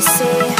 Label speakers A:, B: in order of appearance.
A: You see?